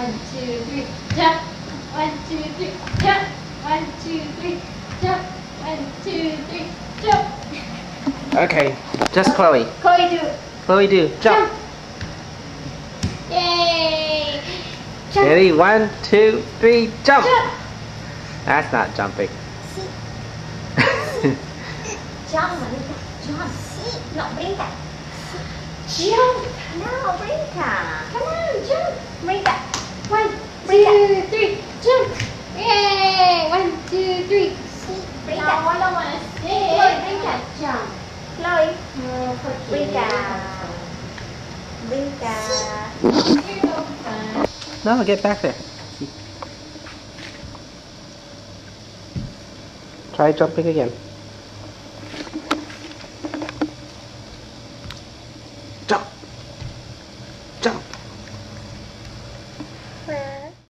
One, two, three, jump. One, two, three, jump. One, two, three, jump. One, two, three, jump. Okay, just Chloe. Chloe, do. Chloe do. Jump. Yay! Jump. Ready? One, two, three, jump. Jump. That's not jumping. Jump. Jump. No, brinca. Jump. No, brinca. Come wanna. Chloe, we can jump. Chloe, No, get back there. Try jumping again. Jump. Jump.